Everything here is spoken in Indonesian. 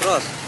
Terus.